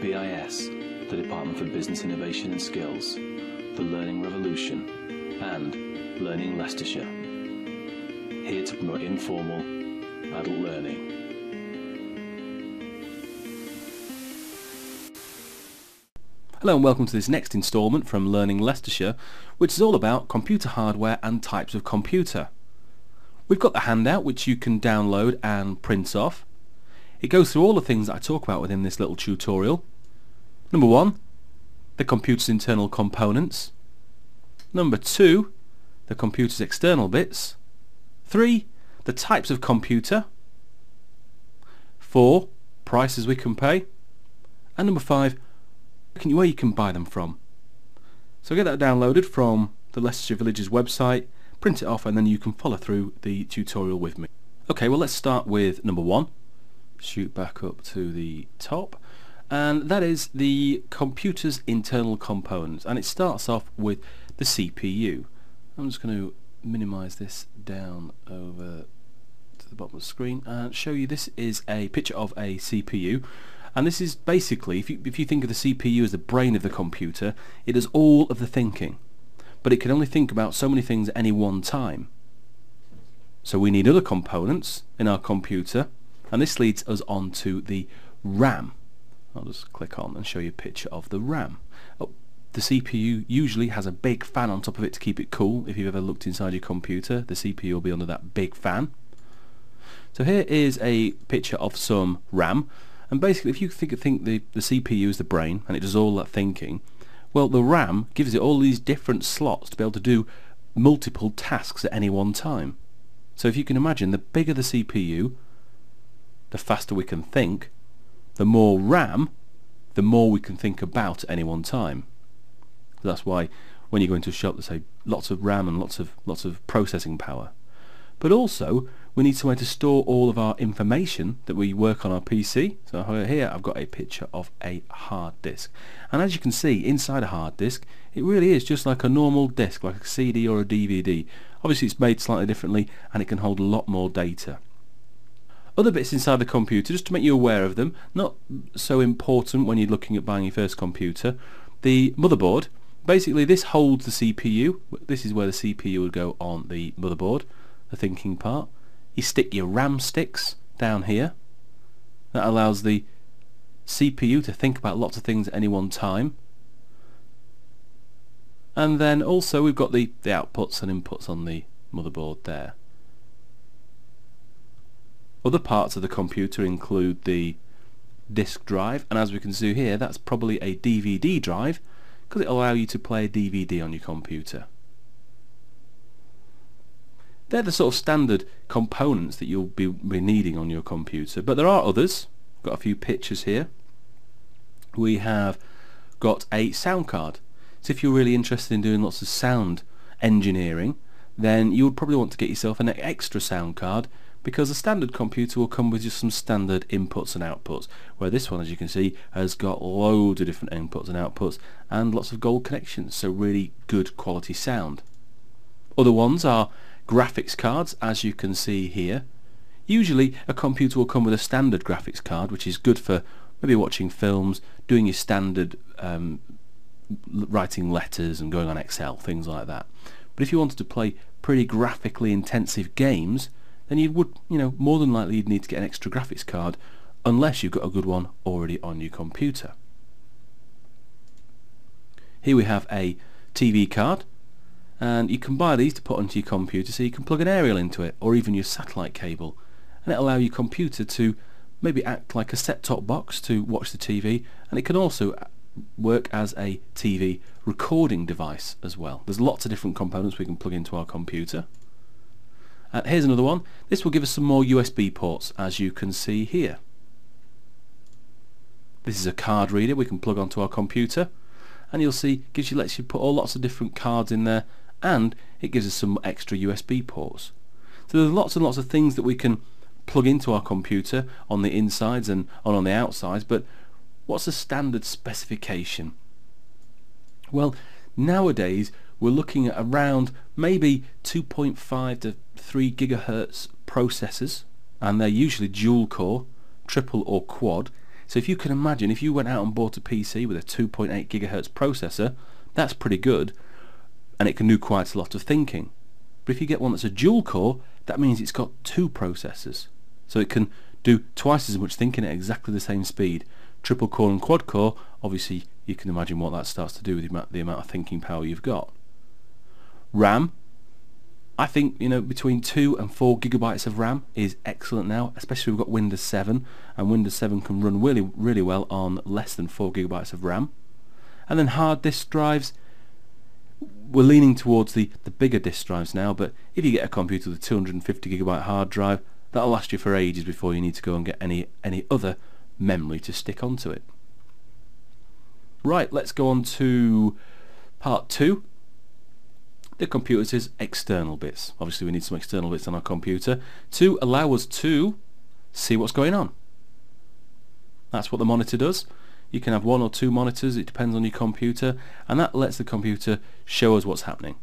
BIS, the Department for Business Innovation and Skills, the Learning Revolution, and Learning Leicestershire. Here to promote informal adult learning. Hello and welcome to this next instalment from Learning Leicestershire, which is all about computer hardware and types of computer. We've got the handout which you can download and print off. It goes through all the things that I talk about within this little tutorial. Number one, the computer's internal components. Number two, the computer's external bits. Three, the types of computer. Four, prices we can pay. And number five, where you can buy them from. So get that downloaded from the Leicestershire Villages website, print it off and then you can follow through the tutorial with me. Okay, well let's start with number one. Shoot back up to the top. And that is the computer's internal components. And it starts off with the CPU. I'm just going to minimize this down over to the bottom of the screen and show you this is a picture of a CPU and this is basically if you, if you think of the CPU as the brain of the computer it does all of the thinking. But it can only think about so many things at any one time. So we need other components in our computer and this leads us on to the RAM I'll just click on and show you a picture of the RAM oh, the CPU usually has a big fan on top of it to keep it cool. If you've ever looked inside your computer, the CPU will be under that big fan. So here is a picture of some RAM. And basically, if you think, think the, the CPU is the brain and it does all that thinking, well, the RAM gives it all these different slots to be able to do multiple tasks at any one time. So if you can imagine, the bigger the CPU, the faster we can think, the more RAM, the more we can think about at any one time. So That's why when you go into a shop they say lots of RAM and lots of lots of processing power. But also we need somewhere to store all of our information that we work on our PC. So here I've got a picture of a hard disk. And as you can see inside a hard disk it really is just like a normal disk like a CD or a DVD. Obviously it's made slightly differently and it can hold a lot more data. Other bits inside the computer, just to make you aware of them, not so important when you're looking at buying your first computer. The motherboard basically this holds the CPU this is where the CPU would go on the motherboard the thinking part. You stick your RAM sticks down here. That allows the CPU to think about lots of things at any one time. And then also we've got the, the outputs and inputs on the motherboard there other parts of the computer include the disk drive and as we can see here that's probably a DVD drive because it allow you to play a DVD on your computer. They're the sort of standard components that you'll be, be needing on your computer, but there are others. Got a few pictures here. We have got a sound card. So if you're really interested in doing lots of sound engineering, then you would probably want to get yourself an extra sound card because a standard computer will come with just some standard inputs and outputs where this one as you can see has got loads of different inputs and outputs and lots of gold connections so really good quality sound. Other ones are graphics cards as you can see here. Usually a computer will come with a standard graphics card which is good for maybe watching films, doing your standard um, writing letters and going on Excel, things like that. But if you wanted to play pretty graphically intensive games then you would, you know, more than likely you'd need to get an extra graphics card unless you've got a good one already on your computer. Here we have a TV card and you can buy these to put onto your computer so you can plug an aerial into it or even your satellite cable and it'll allow your computer to maybe act like a set-top box to watch the TV and it can also work as a TV recording device as well. There's lots of different components we can plug into our computer. Uh, here's another one. This will give us some more USB ports as you can see here. This is a card reader we can plug onto our computer and you'll see gives you lets you put all lots of different cards in there and it gives us some extra USB ports. So there's lots and lots of things that we can plug into our computer on the insides and on, on the outsides but what's the standard specification? Well nowadays we're looking at around maybe 2.5 to 3 gigahertz processors and they're usually dual core, triple or quad So if you can imagine, if you went out and bought a PC with a 2.8 gigahertz processor, that's pretty good, and it can do quite a lot of thinking. But if you get one that's a dual core, that means it's got two processors. So it can do twice as much thinking at exactly the same speed. Triple core and quad core, obviously you can imagine what that starts to do with the amount, of thinking power you've got. RAM, I think you know between two and four gigabytes of RAM is excellent now, especially we've got Windows 7, and Windows 7 can run really really well on less than four gigabytes of RAM. And then hard disk drives, we're leaning towards the, the bigger disk drives now, but if you get a computer with a 250 gigabyte hard drive, that'll last you for ages before you need to go and get any any other memory to stick onto it. Right, let's go on to part two. The computer's external bits. Obviously we need some external bits on our computer to allow us to see what's going on. That's what the monitor does. You can have one or two monitors, it depends on your computer, and that lets the computer show us what's happening.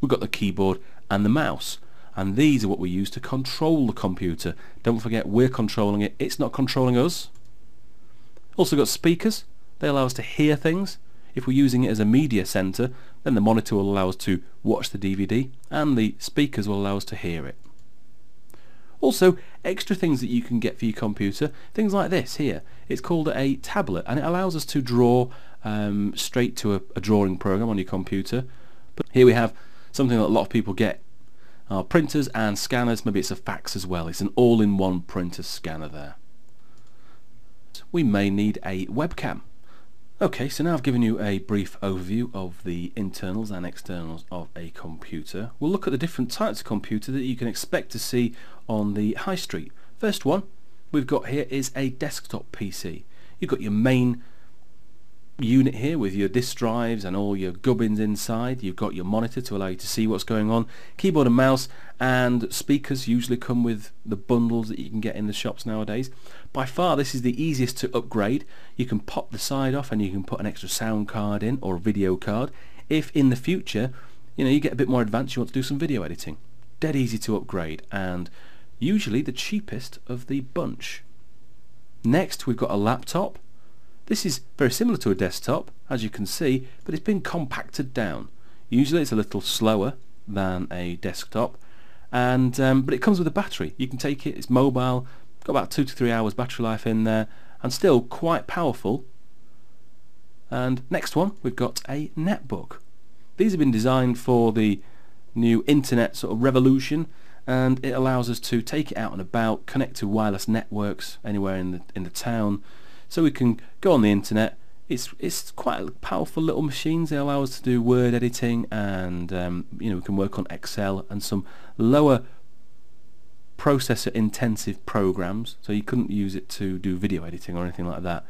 We've got the keyboard and the mouse, and these are what we use to control the computer. Don't forget we're controlling it, it's not controlling us. Also got speakers, they allow us to hear things. If we're using it as a media center, then the monitor will allow us to watch the DVD, and the speakers will allow us to hear it. Also, extra things that you can get for your computer, things like this here. It's called a tablet and it allows us to draw um, straight to a, a, drawing program on your computer. But here we have something that a lot of people get. Printers and scanners, maybe it's a fax as well. It's an all-in-one printer scanner there. We may need a webcam. Okay, so now I've given you a brief overview of the internals and externals of a computer. We'll look at the different types of computer that you can expect to see on the high street. First one we've got here is a desktop PC. You've got your main unit here with your disk drives and all your gubbins inside. You've got your monitor to allow you to see what's going on, keyboard and mouse, and speakers usually come with the bundles that you can get in the shops nowadays. By far this is the easiest to upgrade. You can pop the side off and you can put an extra sound card in or a video card. If in the future you know you get a bit more advanced you want to do some video editing. Dead easy to upgrade and usually the cheapest of the bunch. Next we've got a laptop this is very similar to a desktop, as you can see, but it's been compacted down. Usually it's a little slower than a desktop, and um, but it comes with a battery. You can take it, it's mobile, got about two to three hours battery life in there, and still quite powerful. And next one, we've got a netbook. These have been designed for the new internet sort of revolution, and it allows us to take it out and about, connect to wireless networks anywhere in the in the town, so we can go on the internet. It's it's quite powerful little machines. They allow us to do word editing, and um, you know we can work on Excel and some lower processor intensive programs. So you couldn't use it to do video editing or anything like that.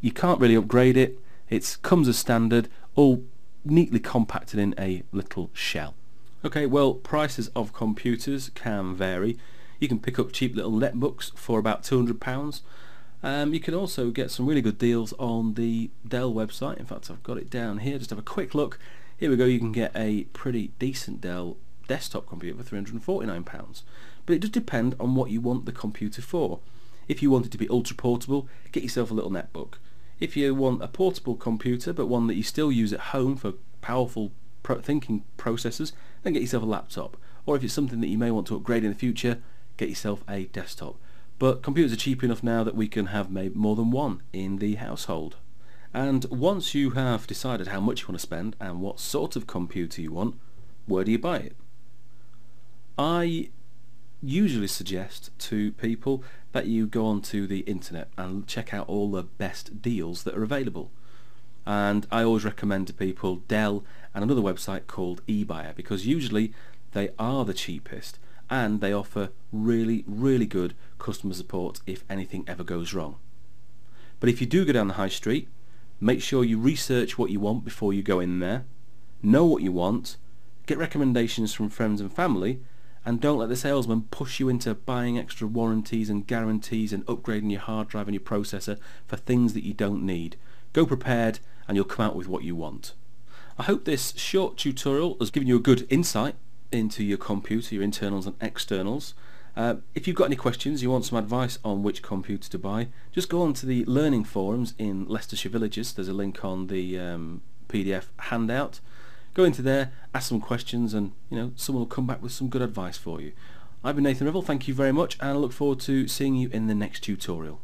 You can't really upgrade it. It comes as standard, all neatly compacted in a little shell. Okay, well, prices of computers can vary. You can pick up cheap little netbooks for about £200 um, you can also get some really good deals on the Dell website. In fact, I've got it down here. Just have a quick look. Here we go. You can get a pretty decent Dell desktop computer for £349. But it does depend on what you want the computer for. If you want it to be ultra portable, get yourself a little netbook. If you want a portable computer but one that you still use at home for powerful pro thinking processors, then get yourself a laptop. Or if it's something that you may want to upgrade in the future, get yourself a desktop. But computers are cheap enough now that we can have more than one in the household. And once you have decided how much you want to spend and what sort of computer you want, where do you buy it? I usually suggest to people that you go onto the internet and check out all the best deals that are available. And I always recommend to people Dell and another website called eBuyer because usually they are the cheapest and they offer really, really good customer support if anything ever goes wrong. But if you do go down the high street, make sure you research what you want before you go in there, know what you want, get recommendations from friends and family, and don't let the salesman push you into buying extra warranties and guarantees and upgrading your hard drive and your processor for things that you don't need. Go prepared and you'll come out with what you want. I hope this short tutorial has given you a good insight into your computer, your internals and externals. Uh, if you've got any questions, you want some advice on which computer to buy, just go on to the learning forums in Leicestershire Villages. There's a link on the um, PDF handout. Go into there, ask some questions, and you know someone will come back with some good advice for you. I've been Nathan Revill. Thank you very much, and I look forward to seeing you in the next tutorial.